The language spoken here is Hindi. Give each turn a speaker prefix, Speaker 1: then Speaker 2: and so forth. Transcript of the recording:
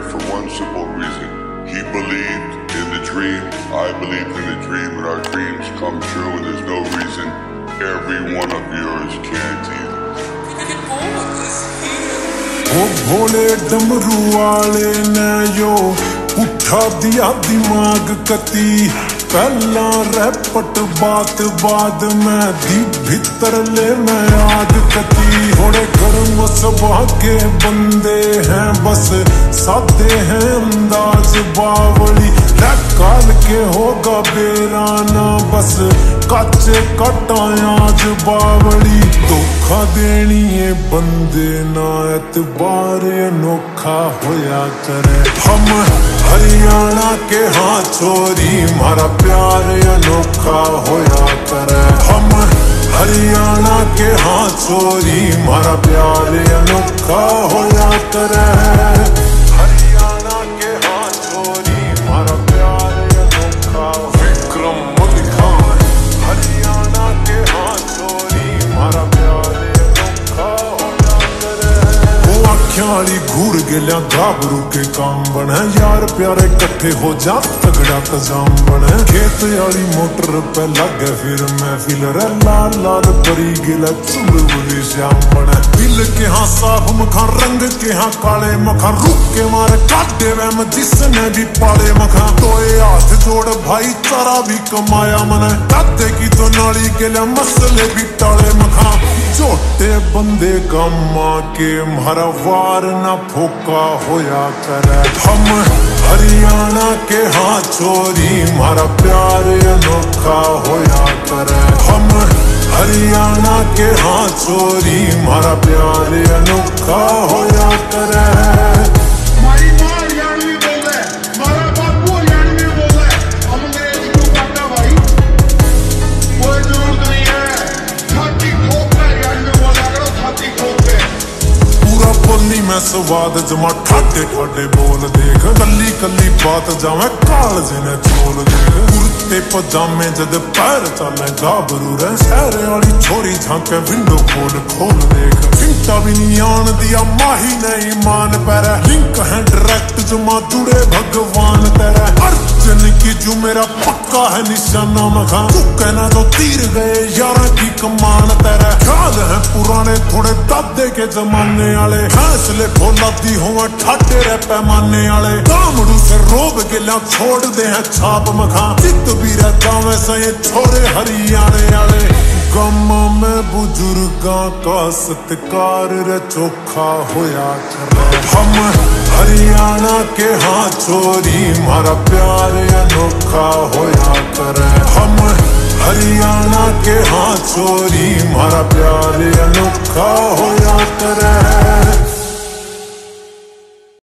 Speaker 1: here for one simple reason. He believed in the dream, I believed in the dream, and our dreams come true, and there's no reason every one of yours can't either.
Speaker 2: ਉਹ ਭੋਲੇ ਡਮਰੂ ਵਾਲੇ ਨੇ ਜੋ ਪੁੱਠਾ ਦਿਆ ਦਿਮਾਗ ਕਤੀ ਪਹਿਲਾ ਰੈਪਟ ਬਾਤ ਬਾਦ ਮੈਂ ਦੀ ਭੀਤਰ ਲੈ ਮੈਂ ਆਗ ਕਤੀ। ਹੋੜੇ ਗਰਮ ਸਭਾ ਕੇ ਬੰਦੇ ਹੈ ਬਸ, ਸਾਦੇ ਹੈ ਅੰਦਾਜ਼ ਬਾਵਲੀ। ਲੈ ਕਾਲ ਕੇ ਹੋਗਾ ਬੇਰਾਨਾ ਬਸ, ਕੱਚ ਕੱਚੇ ਕਟਾਇਆ ਤੂੰ ਧੋਖਾ ਦੇਣੀ ਏ ਬੰਦੇ ਨਾ ਇਤਬਾਰ ਅਨੋਖਾ ਹੋਇਆ ਕਰੇ ਹਮ ਹਰਿਆਣਾ ਕੇ ਹਾਂ ਚੋਰੀ ਮਾਰਾ प्यार अनोखा होया करे हम हरियाणा के हाँ चोरी मारा प्यार अनोखा होया करे ਅੱਖਾਂ ਵਾਲੀ ਘੂਰ ਗਿਲਿਆ ਗਾਬਰੂ ਕੇ ਕੰਮ ਬਣਾ ਯਾਰ ਪਿਆਰੇ ਇਕੱਠੇ ਹੋ ਜਾ ਤਗੜਾ ਤਜ਼ਾਮ ਬਣਾ ਖੇਤ ਵਾਲੀ ਮੋਟਰ ਪੈ ਲੱਗੇ ਫਿਰ ਮੈਂ ਫਿਲਰ ਲਾਲ ਲਾਲ ਪਰੀ ਗਿਲਾ ਚੁੰਬੜ ਬੁਲੀ ਸ਼ਾਮ ਬਣਾ ਦਿਲ ਕੇ ਹਾਂ ਸਾਫ ਮਖਾਂ ਰੰਗ ਕੇ ਹਾਂ ਕਾਲੇ ਮਖਾਂ ਰੁੱਕ ਕੇ ਮਾਰ ਕਾਡੇ ਵੈਮ ਜਿਸ ਨੇ ਵੀ ਪਾਲੇ ਮਖਾਂ ਤੋਏ ਹੱਥ ਜੋੜ ਭਾਈ ਚਾਰਾ ਵੀ ਕਮਾਇਆ ਮਨ ਕਾਦੇ ਕੀ ਤੋਂ ਨਾਲੀ ਗਿਲਾ ਮਸਲੇ ਵੀ ਟਾਲੇ ਮਖਾਂ छोटे बंदे का
Speaker 3: माँ के मारा वार ना फोका होया कर। हम हरियाणा के हाँ छोरी मारा प्यार अनोखा होया कर। हम हरियाणा के हाँ छोरी मारा प्यार अनोखा होया करे।
Speaker 2: ਪੂਰਾ ਬੋਲੀ ਮੈਂ ਸਵਾਦ ਜਮਾ ਠਾਡੇ ਠਾਡੇ ਬੋਲ ਦੇਖ ਕੱਲੀ ਕੱਲੀ ਬਾਤ ਜਾਵੇਂ ਕਾਲ ਜਿਨੇ ਚੋਲ ਦੇਖ ਕੁਰਤੇ ਪਜਾਮੇ ਜਦ ਪੈਰ ਚੱਲੇ ਗਾਬਰੂ ਰਹਿ ਸਹਿਰੇ ਵਾਲੀ ਛੋਰੀ ਝਾਂਕੇ ਵਿੰਡੋ ਖੋਲ ਖੋਲ ਦੇਖ ਫਿੰਟਾ ਵੀ ਨਹੀਂ ਆਣਦੀ ਆ ਮਾਹੀ ਨਹੀਂ ਮਾਨ ਪਰ ਲਿੰਕ ਹੈ ਡਾਇਰੈਕਟ ਜਮਾ ਜੁੜੇ ਭਗਵਾਨ ਤੇਰਾ ਅਰਜਨ ਕੀ ਜੋ ਮੇਰਾ ਪੱਕਾ ਹੈ ਨਿਸ਼ਾਨਾ ਮਖਾਂ ਤੂੰ ਕਹਿਣਾ ਜੋ ਤੀਰ ਗਏ ਯਾਰਾਂ ਪੁਰਾਣੇ ਥੋੜੇ ਦਾਦੇ ਕੇ ਜ਼ਮਾਨੇ ਵਾਲੇ ਫੈਸਲੇ ਫੋਲਾਦੀ ਹੋਵਾਂ ਠਾਡੇ ਰੇ ਪੈਮਾਨੇ ਵਾਲੇ ਕਾਮੜੂ ਸੇ ਰੋਬ ਗਿਲਾ ਛੋੜਦੇ ਹੈ ਛਾਪ ਮਖਾਂ ਚਿੱਤ ਵੀ ਰਹਤਾ ਮੈਂ ਸਏ ਛੋਰੇ ਹਰਿਆਣੇ ਵਾਲੇ ਗਮ ਮੈਂ ਬਜ਼ੁਰਗਾਂ ਕਾ ਸਤਕਾਰ ਰੇ ਚੋਖਾ ਹੋਇਆ ਕਰੇ ਹਮ ਹਰਿਆਣਾ ਕੇ ਹਾਂ ਚੋਰੀ ਮਾਰਾ ਪਿਆਰ ਅਨੋਖਾ ਹੋਇਆ ਕਰੇ ਹਮ हरियाणा के हाथ चोरी मारा प्यार अनोखा होया तरह।